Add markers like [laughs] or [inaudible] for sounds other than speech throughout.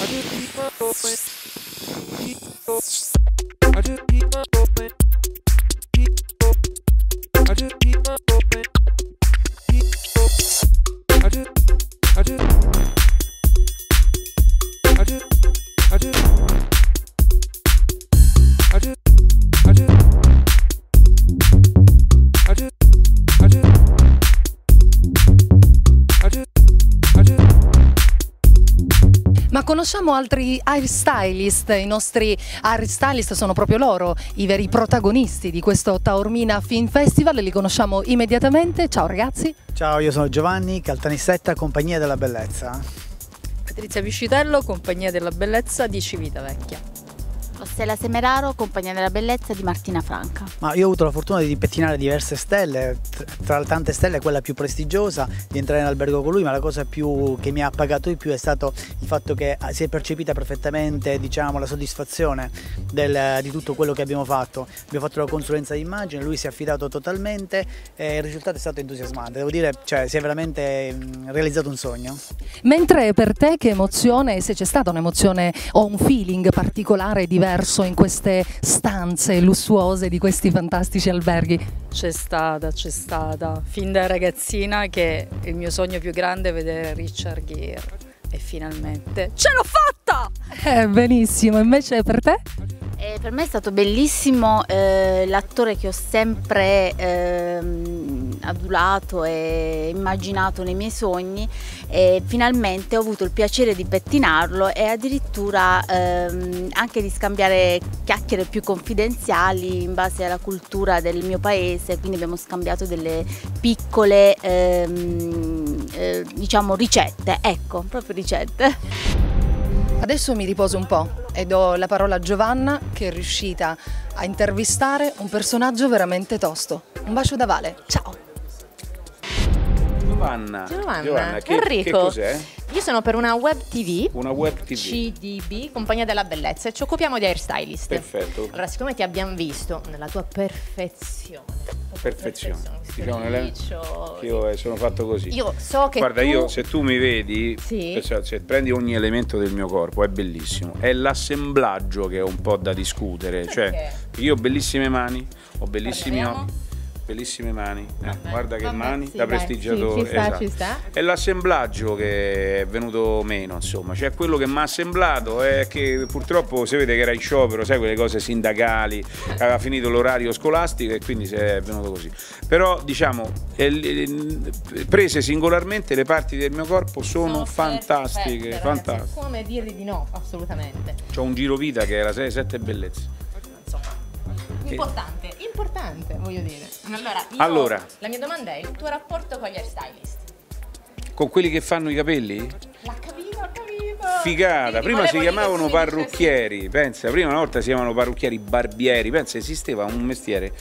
I do keep going? People. I do people. Conosciamo altri hairstylist? I nostri hairstylist sono proprio loro, i veri protagonisti di questo Taormina Film Festival. Li conosciamo immediatamente. Ciao ragazzi. Ciao, io sono Giovanni, Caltanissetta, Compagnia della Bellezza. Patrizia Piscitello, Compagnia della Bellezza di Civitavecchia. Stella Semeraro, Compagnia della Bellezza di Martina Franca. Ma io ho avuto la fortuna di pettinare diverse stelle, tra le tante stelle quella più prestigiosa, di entrare in albergo con lui, ma la cosa più che mi ha pagato di più è stato il fatto che ah, si è percepita perfettamente diciamo, la soddisfazione del- di tutto quello che abbiamo fatto. Abbiamo fatto la consulenza di immagine, lui si è affidato totalmente e il risultato è stato entusiasmante. Devo dire, cioè, si è veramente realizzato un sogno. Mentre per te che emozione, se c'è stata un'emozione o un feeling particolare diverso in queste stanze lussuose di questi fantastici alberghi? C'è stata, c'è stata, fin da ragazzina che il mio sogno più grande è vedere Richard Gere. E finalmente ce l'ho fatta! Eh, benissimo, invece per te? E per me è stato bellissimo eh, l'attore che ho sempre ehm, adulato e immaginato nei miei sogni e finalmente ho avuto il piacere di pettinarlo e addirittura ehm, anche di scambiare chiacchiere più confidenziali in base alla cultura del mio paese, quindi abbiamo scambiato delle piccole ehm, eh, diciamo ricette, ecco, proprio ricette. Adesso mi riposo un po' e do la parola a Giovanna che è riuscita a intervistare un personaggio veramente tosto. Un bacio da Vale, ciao! Giovanna, Giovanna, che, Enrico. che cos'è? Io sono per una web TV, Una web tv. CDB, Compagnia della Bellezza, e ci occupiamo di hairstylist. Perfetto. Allora, siccome ti abbiamo visto nella tua perfezione, Perfezione. Diciamo, che io eh, sono fatto così. io so che Guarda, tu... io se tu mi vedi, Sì. cioè, se prendi ogni elemento del mio corpo, è bellissimo. È l'assemblaggio che è un po' da discutere. Cioè, io ho bellissime mani, ho bellissimi occhi. Bellissime mani, Eh, guarda che Vabbè, mani sì, da prestigiatore. sì, ci sta, esatto. ci sta. È l'assemblaggio che è venuto meno, insomma, cioè quello che mi ha assemblato è che purtroppo si vede che era in sciopero, sai quelle cose sindacali, aveva finito l'orario scolastico e quindi è venuto così. Però diciamo, prese singolarmente le parti del mio corpo sono, fantastiche, perfette, fantastiche. Come dirgli di no, assolutamente. C'ho un giro vita che era 6-7 bellezze. Insomma, importante, importante, voglio dire. Allora, io- Allora. la mia domanda è il tuo rapporto con gli hairstylist. Con quelli che fanno i capelli? Figata, prima si chiamavano parrucchieri, pensa, prima una volta si chiamavano parrucchieri barbieri, pensa esisteva un mestiere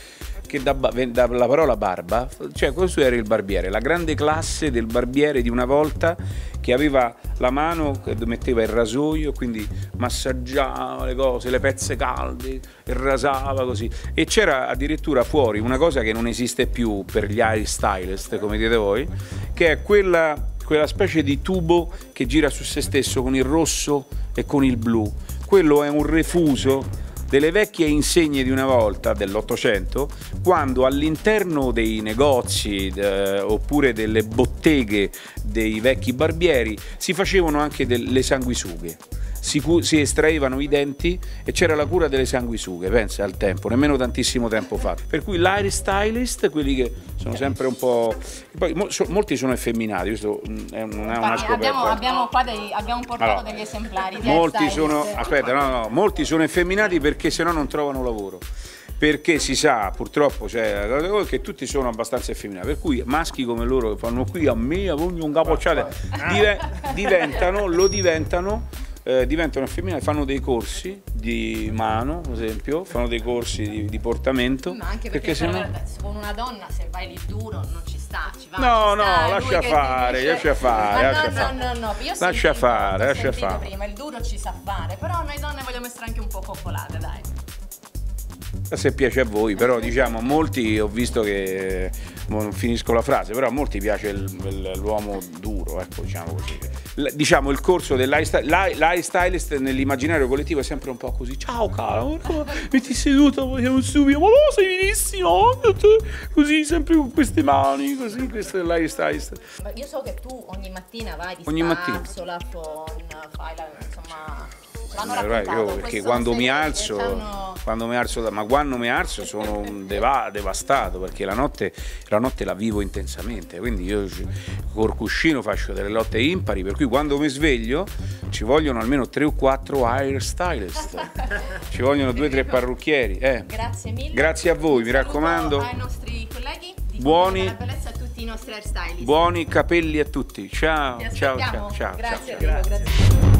che da dalla parola barba, cioè questo era il barbiere, la grande classe del barbiere di una volta che aveva la mano che metteva il rasoio, quindi massaggiava le cose, le pezze calde, rasava così. E c'era addirittura fuori una cosa che non esiste più per gli hairstylist, come dite voi, che è quella quella specie di tubo che gira su se stesso con il rosso e con il blu. Quello è un refuso delle vecchie insegne di una volta, dell'Ottocento, quando all'interno dei negozi eh, oppure delle botteghe dei vecchi barbieri si facevano anche delle sanguisughe. Si, cu- si estraevano i denti e c'era la cura delle sanguisughe, pensa al tempo, nemmeno tantissimo tempo fa. Per cui l'air stylist, quelli che sono sempre un po'... Poi mo- so- molti sono effeminati, questo mm, è un- è una scoperta. abbiamo, abbiamo qua dei, abbiamo portato Allora, degli esemplari di Molti sono, aspetta, no, no, molti sono effeminati perché se no non trovano lavoro. Perché si sa, purtroppo, cioè, che tutti sono abbastanza effeminati. Per cui maschi come loro che fanno qui a me, voglio un capocciate, dive- diventano, lo diventano, eh, diventano effeminati, fanno dei corsi di mano, per esempio, fanno dei corsi di, di portamento. Ma anche perché, se no... con una donna se vai lì duro non ci sta, ci va, No, ci no, sta, è lascia fare, dice- lascia fare, Ma lascia no, fare. no, no, no, io Lascia sentito, fare, lascia fare. prima, il duro ci sa fare, però noi donne vogliamo essere anche un po' coccolate, dai. se piace a voi, però [laughs] diciamo molti ho visto che mo non finisco la frase, però a molti piace l'uomo duro, ecco, diciamo così. Diciamo il corso dell'stylist nell'immaginario collettivo è sempre un po' così. Ciao caro, metti seduto, vogliamo subito. Ma no, sei benissimo. Così, sempre con queste mani, così, questo è l'stylist. Ma Io so che tu ogni mattina vai di Ogni mattina. spazzo, la phone, fai la, insomma, l'hanno Eh, io perché quando mi alzo, c'hanno- quando mi alzo da- ma quando mi alzo sono deva- devastato perché la notte, la notte la vivo intensamente, quindi io col cuscino faccio delle lotte impari, per cui quando mi sveglio ci vogliono almeno 3 o 4 hairstylist, [laughs] ci vogliono 2 o 3 parrucchieri. eh. Grazie mille. Grazie a voi, mi raccomando. Ai nostri colleghi Buoni- i nostri hairstylist. Buoni capelli a tutti, ciao, ciao, ciao, ciao. Grazie, ciao. Enrico, grazie.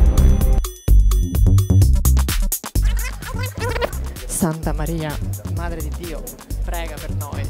Santa Maria, Madre di Dio, prega per noi.